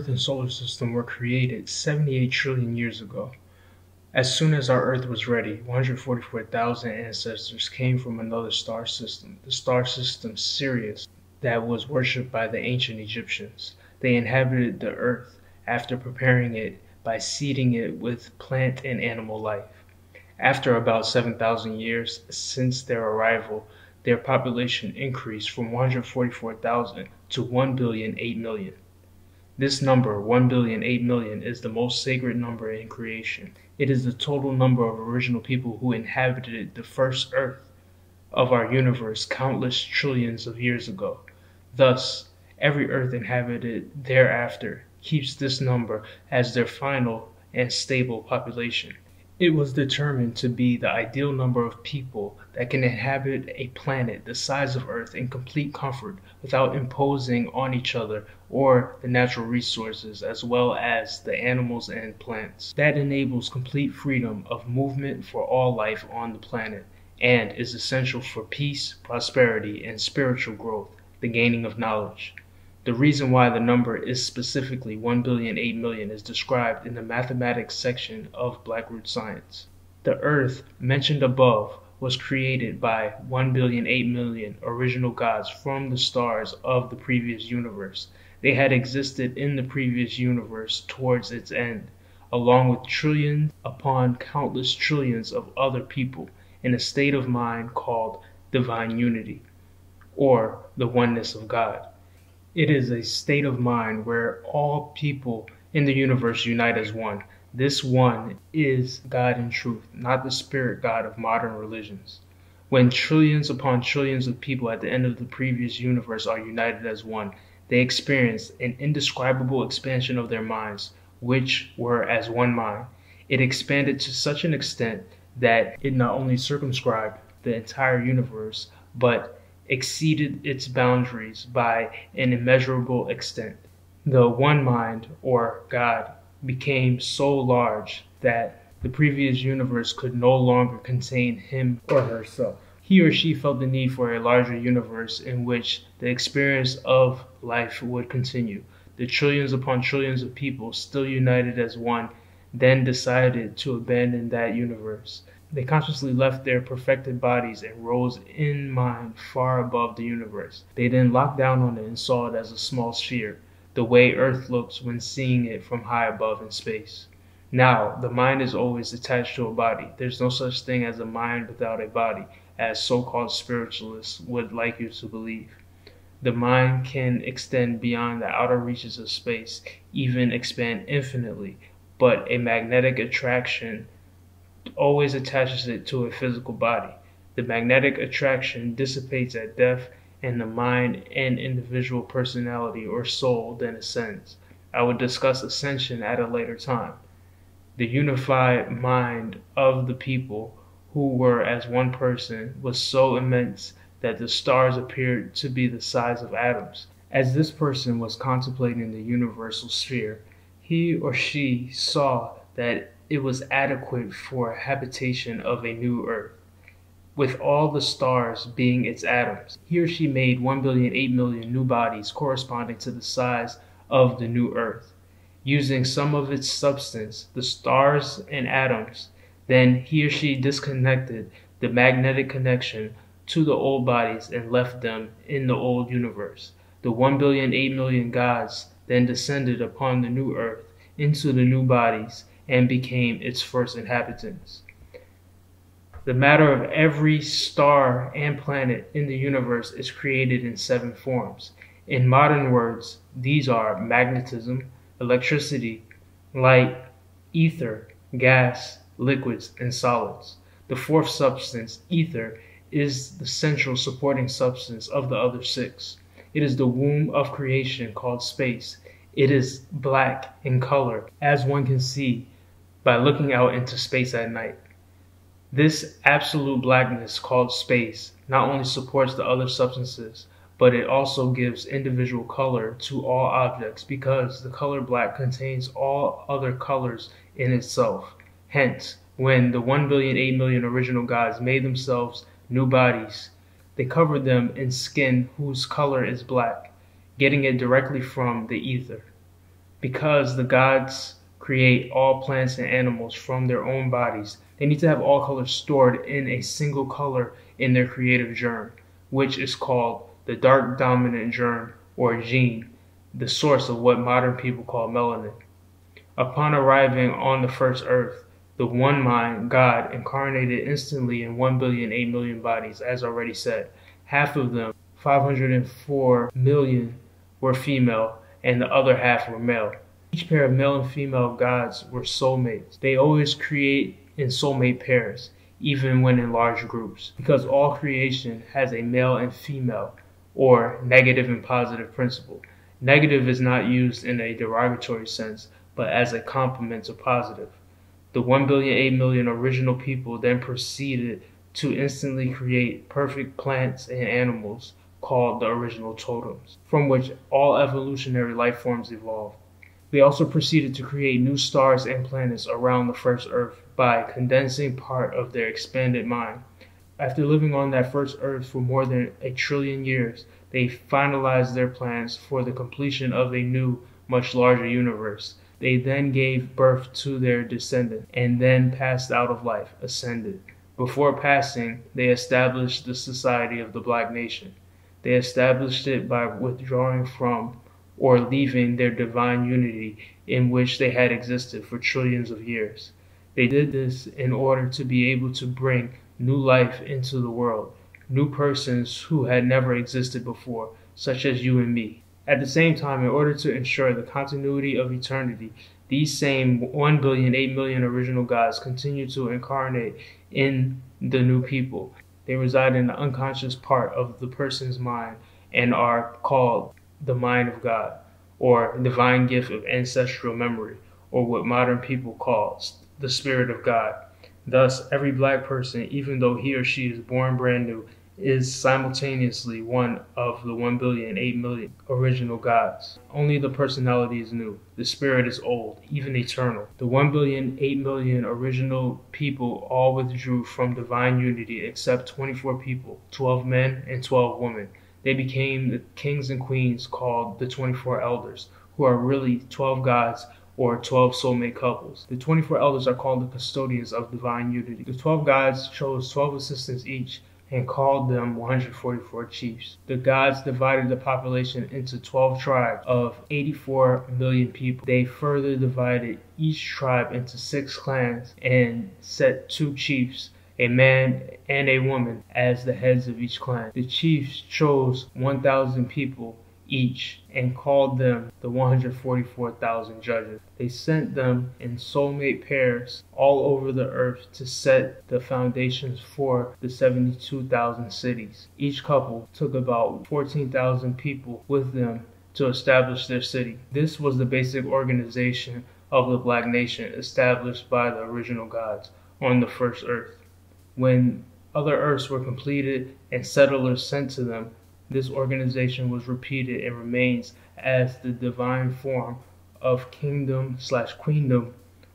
Earth and solar system were created 78 trillion years ago. As soon as our Earth was ready, 144,000 ancestors came from another star system, the star system Sirius, that was worshipped by the ancient Egyptians. They inhabited the Earth after preparing it by seeding it with plant and animal life. After about 7,000 years since their arrival, their population increased from 144,000 to 1 billion 8 million. This number, 1 billion 8 million, is the most sacred number in creation. It is the total number of original people who inhabited the first earth of our universe countless trillions of years ago. Thus, every earth inhabited thereafter keeps this number as their final and stable population. It was determined to be the ideal number of people that can inhabit a planet the size of Earth in complete comfort without imposing on each other or the natural resources as well as the animals and plants. That enables complete freedom of movement for all life on the planet and is essential for peace, prosperity, and spiritual growth, the gaining of knowledge. The reason why the number is specifically 1 billion 8 million is described in the mathematics section of Blackroot Science. The Earth, mentioned above, was created by 1 billion 8 million original gods from the stars of the previous universe. They had existed in the previous universe towards its end, along with trillions upon countless trillions of other people, in a state of mind called divine unity, or the oneness of God. It is a state of mind where all people in the universe unite as one. This one is God in truth, not the spirit God of modern religions. When trillions upon trillions of people at the end of the previous universe are united as one, they experience an indescribable expansion of their minds, which were as one mind. It expanded to such an extent that it not only circumscribed the entire universe, but exceeded its boundaries by an immeasurable extent. The one mind, or God, became so large that the previous universe could no longer contain him or herself. He or she felt the need for a larger universe in which the experience of life would continue. The trillions upon trillions of people, still united as one, then decided to abandon that universe. They consciously left their perfected bodies and rose in mind far above the universe. They then locked down on it and saw it as a small sphere, the way Earth looks when seeing it from high above in space. Now, the mind is always attached to a body. There's no such thing as a mind without a body, as so called spiritualists would like you to believe. The mind can extend beyond the outer reaches of space, even expand infinitely, but a magnetic attraction always attaches it to a physical body. The magnetic attraction dissipates at death, and the mind and individual personality or soul then ascends. I will discuss ascension at a later time. The unified mind of the people who were as one person was so immense that the stars appeared to be the size of atoms. As this person was contemplating the universal sphere, he or she saw that it was adequate for habitation of a new earth, with all the stars being its atoms. He or she made 1 billion 8 million new bodies corresponding to the size of the new earth. Using some of its substance, the stars and atoms, then he or she disconnected the magnetic connection to the old bodies and left them in the old universe. The 1 billion 8 million gods then descended upon the new earth into the new bodies and became its first inhabitants. The matter of every star and planet in the universe is created in seven forms. In modern words, these are magnetism, electricity, light, ether, gas, liquids, and solids. The fourth substance, ether, is the central supporting substance of the other six. It is the womb of creation called space. It is black in color, as one can see by looking out into space at night. This absolute blackness called space not only supports the other substances, but it also gives individual color to all objects because the color black contains all other colors in itself. Hence, when the 1 billion 8 million original gods made themselves new bodies, they covered them in skin whose color is black, getting it directly from the ether. Because the gods create all plants and animals from their own bodies, they need to have all colors stored in a single color in their creative germ, which is called the dark dominant germ or gene, the source of what modern people call melanin. Upon arriving on the first earth, the one mind, God, incarnated instantly in 1 billion 8 million bodies, as already said. Half of them, 504 million, were female, and the other half were male. Each pair of male and female gods were soulmates. They always create in soulmate pairs, even when in large groups, because all creation has a male and female, or negative and positive principle. Negative is not used in a derogatory sense, but as a complement to positive. The 1 billion 8 million original people then proceeded to instantly create perfect plants and animals called the original totems, from which all evolutionary life forms evolved. They also proceeded to create new stars and planets around the first Earth by condensing part of their expanded mind. After living on that first Earth for more than a trillion years, they finalized their plans for the completion of a new, much larger universe. They then gave birth to their descendant, and then passed out of life, ascended. Before passing, they established the Society of the Black Nation. They established it by withdrawing from or leaving their divine unity in which they had existed for trillions of years. They did this in order to be able to bring new life into the world, new persons who had never existed before, such as you and me. At the same time, in order to ensure the continuity of eternity, these same 1 billion, 8 million original gods continue to incarnate in the new people. They reside in the unconscious part of the person's mind and are called the mind of God, or divine gift of ancestral memory, or what modern people call the spirit of God. Thus, every black person, even though he or she is born brand new, is simultaneously one of the 1 billion 8 million original gods. Only the personality is new. The spirit is old, even eternal. The 1 billion 8 million original people all withdrew from divine unity except 24 people, 12 men and 12 women. They became the kings and queens called the 24 elders, who are really 12 gods or 12 soulmate couples. The 24 elders are called the custodians of divine unity. The 12 gods chose 12 assistants each and called them 144 chiefs. The gods divided the population into 12 tribes of 84 million people. They further divided each tribe into six clans and set two chiefs, a man and a woman, as the heads of each clan. The chiefs chose 1,000 people each and called them the 144,000 judges. They sent them in soulmate pairs all over the earth to set the foundations for the 72,000 cities. Each couple took about 14,000 people with them to establish their city. This was the basic organization of the Black Nation established by the original gods on the first earth. When other earths were completed and settlers sent to them, this organization was repeated and remains as the divine form of kingdom slash queendom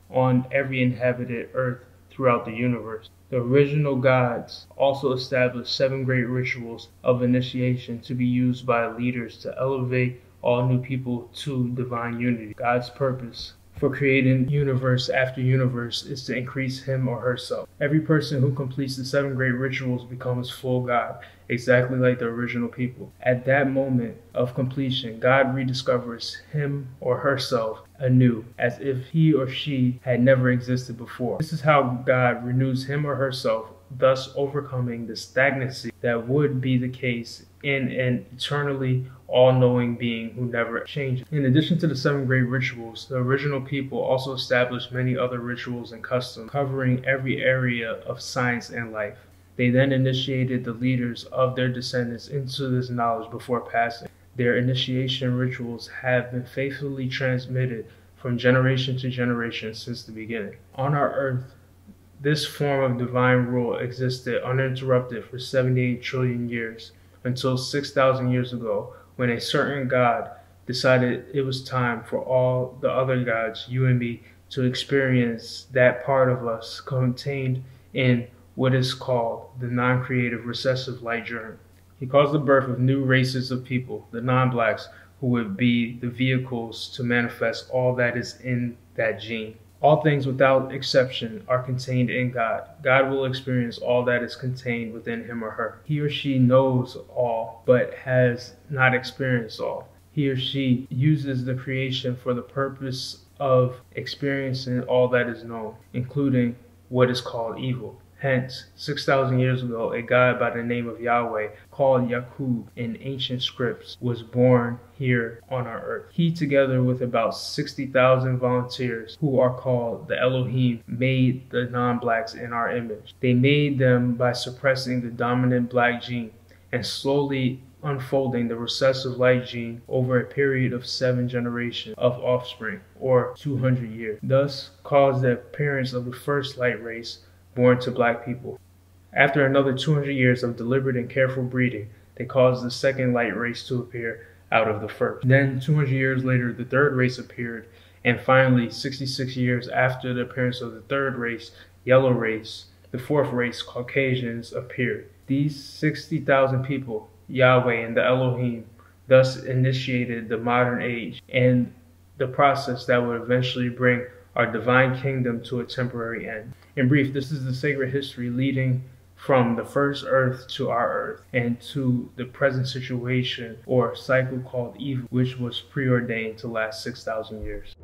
on every inhabited earth throughout the universe. The original gods also established seven great rituals of initiation to be used by leaders to elevate all new people to divine unity. God's purpose for creating universe after universe is to increase him or herself. Every person who completes the seven great rituals becomes full God, exactly like the original people. At that moment of completion, God rediscovers him or herself anew, as if he or she had never existed before. This is how God renews him or herself thus overcoming the stagnancy that would be the case in an eternally all knowing being who never changes. In addition to the seven great rituals, the original people also established many other rituals and customs covering every area of science and life. They then initiated the leaders of their descendants into this knowledge before passing. Their initiation rituals have been faithfully transmitted from generation to generation since the beginning. On our earth, this form of divine rule existed uninterrupted for 78 trillion years until 6,000 years ago when a certain God decided it was time for all the other gods, you and me, to experience that part of us contained in what is called the non creative recessive light germ. He caused the birth of new races of people, the non blacks, who would be the vehicles to manifest all that is in that gene. All things without exception are contained in God. God will experience all that is contained within him or her. He or she knows all, but has not experienced all. He or she uses the creation for the purpose of experiencing all that is known, including what is called evil. Hence, 6,000 years ago, a god by the name of Yahweh, called Yakub in ancient scripts, was born here on our earth. He, together with about 60,000 volunteers who are called the Elohim, made the non blacks in our image. They made them by suppressing the dominant black gene and slowly unfolding the recessive light gene over a period of seven generations of offspring, or 200 years, thus caused the appearance of the first light race born to black people. After another 200 years of deliberate and careful breeding, they caused the second light race to appear out of the first. Then, 200 years later, the third race appeared, and finally, 66 years after the appearance of the third race, yellow race, the fourth race, Caucasians, appeared. These 60,000 people, Yahweh and the Elohim, thus initiated the modern age and the process that would eventually bring our divine kingdom to a temporary end. In brief, this is the sacred history leading from the first earth to our earth and to the present situation or cycle called evil, which was preordained to last 6,000 years.